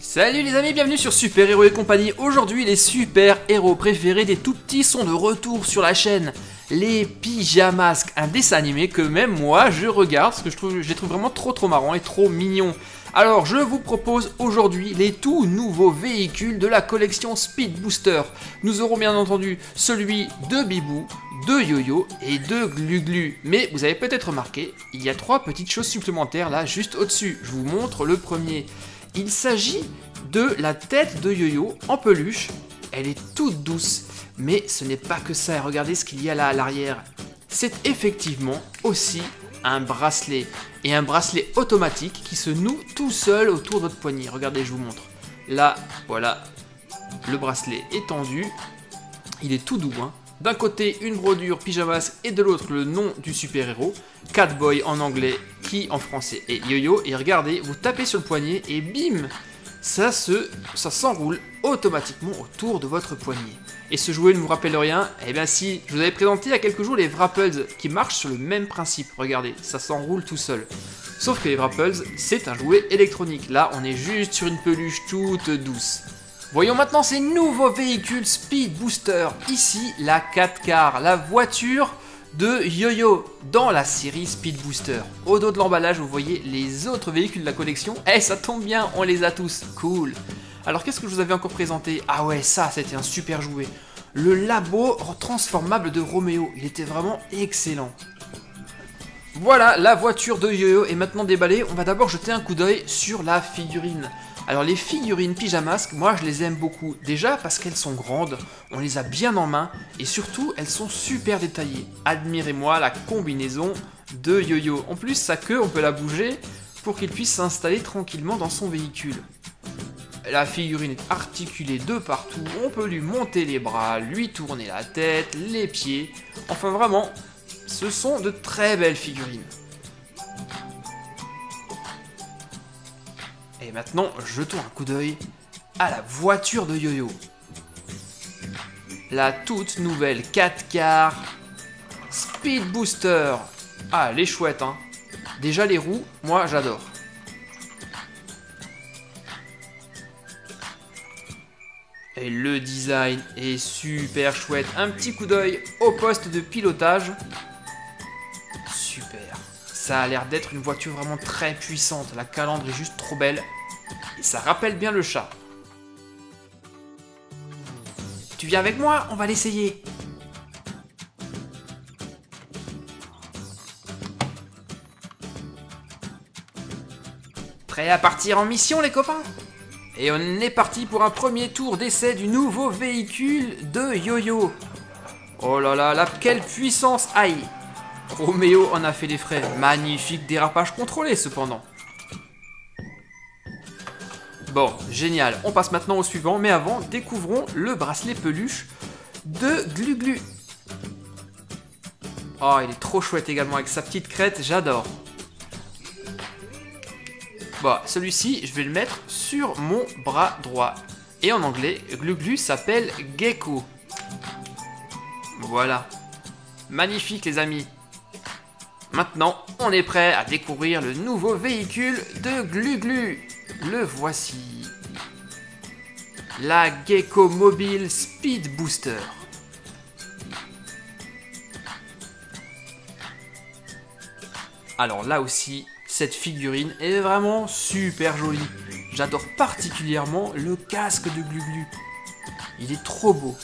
Salut les amis, bienvenue sur Super Héros et compagnie. Aujourd'hui, les super héros préférés des tout petits sont de retour sur la chaîne. Les Pyjamasques, un dessin animé que même moi je regarde parce que je, trouve, je les trouve vraiment trop trop marrants et trop mignons. Alors je vous propose aujourd'hui les tout nouveaux véhicules de la collection Speed Booster. Nous aurons bien entendu celui de Bibou, de Yo-Yo et de Glu-Glu. Mais vous avez peut-être remarqué, il y a trois petites choses supplémentaires là juste au-dessus. Je vous montre le premier. Il s'agit de la tête de Yo-Yo en peluche. Elle est toute douce, mais ce n'est pas que ça. Regardez ce qu'il y a là à l'arrière. C'est effectivement aussi un bracelet. Et un bracelet automatique qui se noue tout seul autour de votre poignet. Regardez, je vous montre. Là, voilà, le bracelet est tendu. Il est tout doux. Hein. D'un côté, une brodure pyjamas et de l'autre, le nom du super-héros. Catboy en anglais, qui en français est yo-yo. Et regardez, vous tapez sur le poignet et bim ça se, ça s'enroule automatiquement autour de votre poignet. Et ce jouet ne vous rappelle rien? Eh bien si, je vous avais présenté il y a quelques jours les Wrapples qui marchent sur le même principe. Regardez, ça s'enroule tout seul. Sauf que les Wrapples, c'est un jouet électronique. Là, on est juste sur une peluche toute douce. Voyons maintenant ces nouveaux véhicules Speed Booster. Ici, la 4 car, la voiture de Yo-Yo dans la série Speed Booster. Au dos de l'emballage, vous voyez les autres véhicules de la collection. Eh, ça tombe bien, on les a tous. Cool. Alors, qu'est-ce que je vous avais encore présenté? Ah ouais, ça, c'était un super jouet. Le labo transformable de Romeo. Il était vraiment excellent. Voilà, la voiture de Yo-Yo est maintenant déballée. On va d'abord jeter un coup d'œil sur la figurine. Alors les figurines pyjamasques, moi je les aime beaucoup. Déjà parce qu'elles sont grandes, on les a bien en main et surtout elles sont super détaillées. Admirez-moi la combinaison de Yo-Yo. En plus sa queue, on peut la bouger pour qu'il puisse s'installer tranquillement dans son véhicule. La figurine est articulée de partout, on peut lui monter les bras, lui tourner la tête, les pieds. Enfin vraiment, ce sont de très belles figurines. Et maintenant, jetons un coup d'œil à la voiture de Yo-Yo. La toute nouvelle 4 car Speed Booster. Ah, elle est chouette, hein. Déjà les roues, moi j'adore. Et le design est super chouette. Un petit coup d'œil au poste de pilotage. Ça a l'air d'être une voiture vraiment très puissante. La calandre est juste trop belle. Et ça rappelle bien le chat. Tu viens avec moi On va l'essayer. Prêt à partir en mission les copains? Et on est parti pour un premier tour d'essai du nouveau véhicule de Yo-Yo. Oh là là, là, quelle puissance Aïe Roméo en a fait des frais. Magnifique dérapage contrôlé cependant. Bon, génial. On passe maintenant au suivant, mais avant, découvrons le bracelet peluche de Glu Oh, il est trop chouette également avec sa petite crête, j'adore. Bon, celui-ci, je vais le mettre sur mon bras droit. Et en anglais, Glu s'appelle Gecko. Voilà. Magnifique les amis. Maintenant, on est prêt à découvrir le nouveau véhicule de Glu Le voici. La Gecko Mobile Speed Booster. Alors là aussi, cette figurine est vraiment super jolie. J'adore particulièrement le casque de Glu Il est trop beau.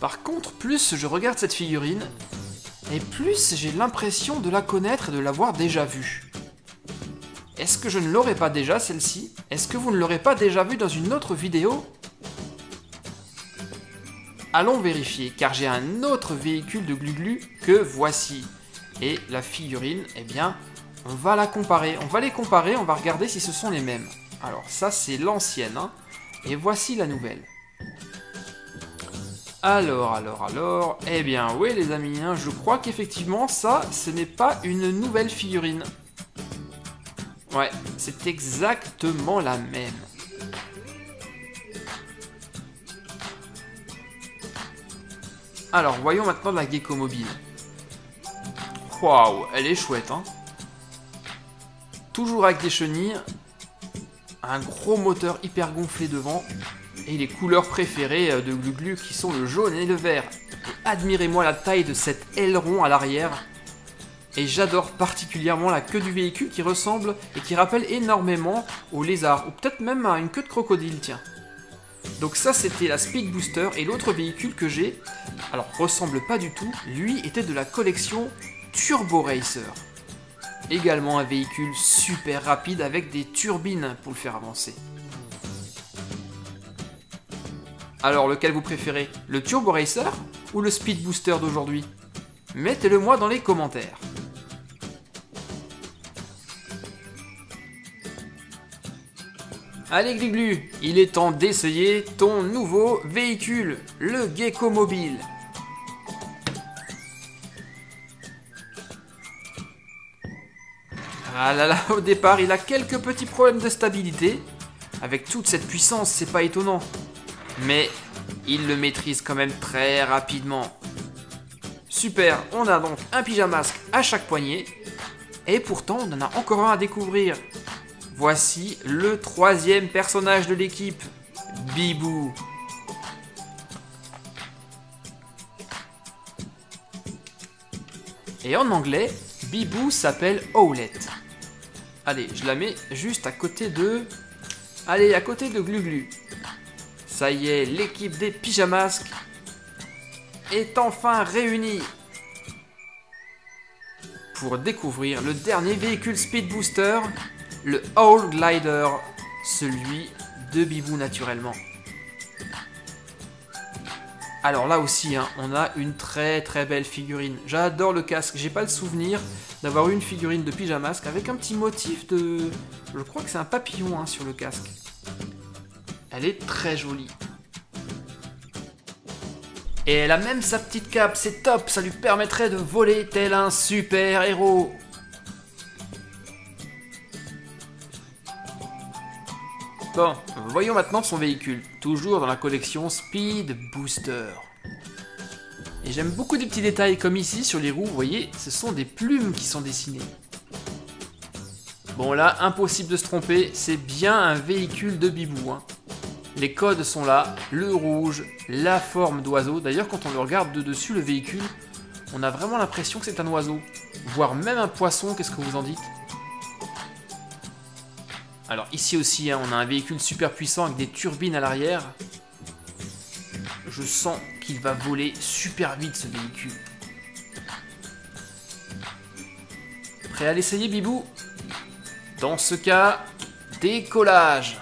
Par contre, plus je regarde cette figurine, et plus j'ai l'impression de la connaître et de l'avoir déjà vue. Est-ce que je ne l'aurais pas déjà celle-ci? Est-ce que vous ne l'aurez pas déjà vue dans une autre vidéo? Allons vérifier, car j'ai un autre véhicule de Gluglu que voici. Et la figurine, eh bien, on va la comparer. On va les comparer, on va regarder si ce sont les mêmes. Alors ça, c'est l'ancienne, hein. et voici la nouvelle. Alors, alors, alors, eh bien, oui les amis, hein, je crois qu'effectivement, ça, ce n'est pas une nouvelle figurine. Ouais, c'est exactement la même. Alors, voyons maintenant la gecko mobile. Waouh, elle est chouette, hein toujours avec des chenilles, un gros moteur hyper gonflé devant, et les couleurs préférées euh, de Gluglu qui sont le jaune et le vert. Admirez-moi la taille de cet aileron à l'arrière. Et j'adore particulièrement la queue du véhicule qui ressemble et qui rappelle énormément au lézard, ou peut-être même à une queue de crocodile, tiens. Donc ça c'était la Speed Booster et l'autre véhicule que j'ai, alors ressemble pas du tout, lui était de la collection Turbo Racer. Également un véhicule super rapide avec des turbines pour le faire avancer. Alors lequel vous préférez Le Turbo Racer ou le Speed Booster d'aujourd'hui? Mettez-le moi dans les commentaires. Allez Gliglu, il est temps d'essayer ton nouveau véhicule, le Gecko Mobile. Ah là là, au départ, il a quelques petits problèmes de stabilité. Avec toute cette puissance, c'est pas étonnant mais il le maîtrise quand même très rapidement. Super, on a donc un pyjamasque à chaque poignet, et pourtant on en a encore un à découvrir. Voici le troisième personnage de l'équipe, Bibou. Et en anglais, Bibou s'appelle Owlet. Allez, je la mets juste à côté de... Allez, à côté de Gluglu. Ça y est, l'équipe des pyjamasques est enfin réunie pour découvrir le dernier véhicule Speed Booster, le Owl Glider, celui de Bibou naturellement. Alors là aussi, hein, on a une très très belle figurine. J'adore le casque, j'ai pas le souvenir d'avoir eu une figurine de pyjamasque avec un petit motif de... Je crois que c'est un papillon hein, sur le casque. Elle est très jolie. Et elle a même sa petite cape, c'est top, ça lui permettrait de voler tel un super héros. Bon, voyons maintenant son véhicule, toujours dans la collection Speed Booster. Et j'aime beaucoup des petits détails comme ici sur les roues, vous voyez, ce sont des plumes qui sont dessinées. Bon là, impossible de se tromper, c'est bien un véhicule de bibou. Hein. Les codes sont là, le rouge, la forme d'oiseau. D'ailleurs, quand on le regarde de dessus, le véhicule, on a vraiment l'impression que c'est un oiseau. Voire même un poisson, qu'est-ce que vous en dites? Alors ici aussi, hein, on a un véhicule super puissant avec des turbines à l'arrière. Je sens qu'il va voler super vite ce véhicule. Prêt à l'essayer, Bibou? Dans ce cas, décollage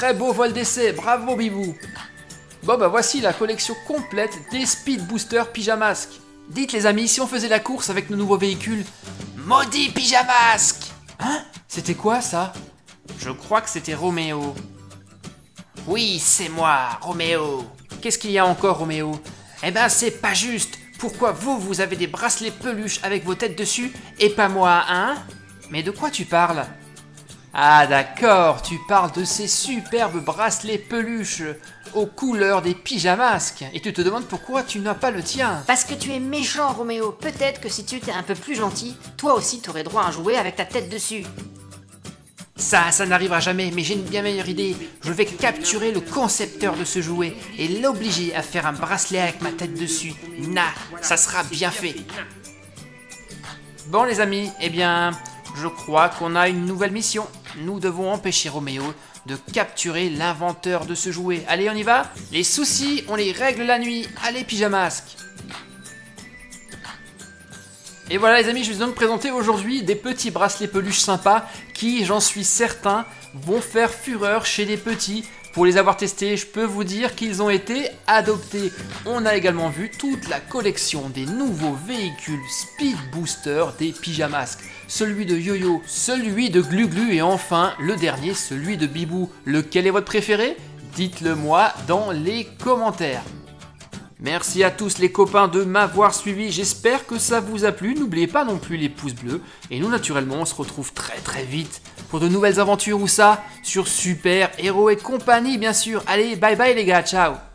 Très beau vol d'essai, bravo Bibou Bon bah voici la collection complète des Speed Booster Pyjamasque. Dites les amis, si on faisait la course avec nos nouveaux véhicules, maudit Pyjamasque Hein? C'était quoi ça? Je crois que c'était Roméo. Oui, c'est moi, Roméo. Qu'est-ce qu'il y a encore, Roméo Eh ben, c'est pas juste. Pourquoi vous, vous avez des bracelets peluches avec vos têtes dessus et pas moi, hein? Mais de quoi tu parles? Ah d'accord, tu parles de ces superbes bracelets peluches aux couleurs des pyjamasques et tu te demandes pourquoi tu n'as pas le tien. Parce que tu es méchant Roméo, peut-être que si tu étais un peu plus gentil, toi aussi t'aurais droit à un jouet avec ta tête dessus. Ça, ça n'arrivera jamais, mais j'ai une bien meilleure idée. Je vais capturer le concepteur de ce jouet et l'obliger à faire un bracelet avec ma tête dessus. Na, ça sera bien fait. Bon les amis, eh bien, je crois qu'on a une nouvelle mission. Nous devons empêcher Roméo de capturer l'inventeur de ce jouet. Allez, on y va Les soucis, on les règle la nuit. Allez, pyjamasque et voilà les amis, je vais donc présenter aujourd'hui des petits bracelets peluches sympas qui, j'en suis certain, vont faire fureur chez les petits. Pour les avoir testés, je peux vous dire qu'ils ont été adoptés. On a également vu toute la collection des nouveaux véhicules Speed Booster des pyjamasques celui de Yo-Yo, celui de Glu-Glu et enfin le dernier, celui de Bibou. Lequel est votre préféré? Dites-le moi dans les commentaires. Merci à tous les copains de m'avoir suivi, j'espère que ça vous a plu, n'oubliez pas non plus les pouces bleus, et nous naturellement on se retrouve très très vite pour de nouvelles aventures ou ça, sur Super Héros et compagnie bien sûr. Allez, bye bye les gars, ciao